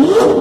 Yeah.